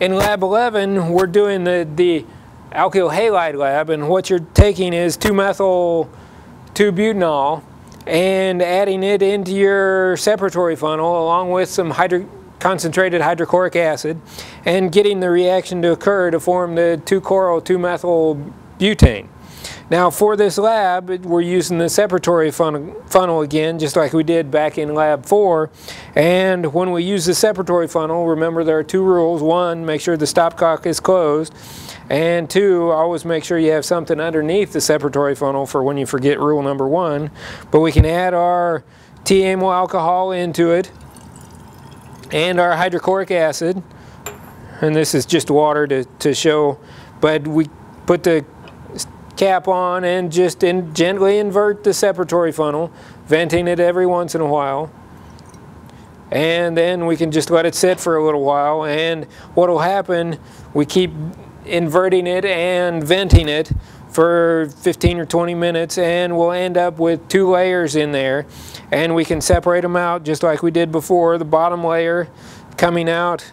in lab 11, we're doing the, the alkyl halide lab, and what you're taking is 2-methyl 2-butanol and adding it into your separatory funnel along with some hydro concentrated hydrochloric acid and getting the reaction to occur to form the 2-chloro 2-methyl butane. Now for this lab, we're using the separatory funnel, again, just like we did back in lab four. And when we use the separatory funnel, remember there are two rules. One, make sure the stopcock is closed. And two, always make sure you have something underneath the separatory funnel for when you forget rule number one. But we can add our T-amyl alcohol into it and our hydrochloric acid. And this is just water to, to show, but we put the cap on and just in, gently invert the separatory funnel, venting it every once in a while. And then we can just let it sit for a little while and what will happen, we keep inverting it and venting it for 15 or 20 minutes and we'll end up with two layers in there and we can separate them out just like we did before the bottom layer coming out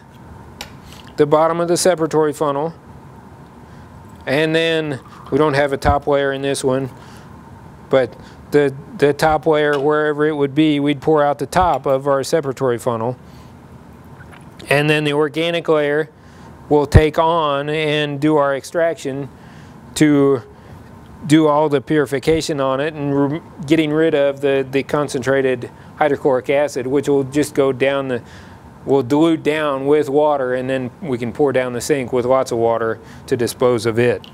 the bottom of the separatory funnel and then we don't have a top layer in this one, but the, the top layer, wherever it would be, we'd pour out the top of our separatory funnel. And then the organic layer will take on and do our extraction to do all the purification on it and getting rid of the, the concentrated hydrochloric acid, which will just go down the, will dilute down with water and then we can pour down the sink with lots of water to dispose of it.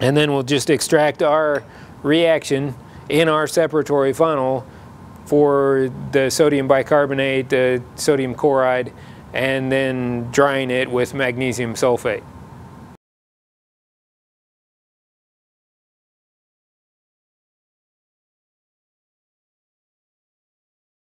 And then we'll just extract our reaction in our separatory funnel for the sodium bicarbonate, the sodium chloride, and then drying it with magnesium sulfate.